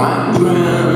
My ground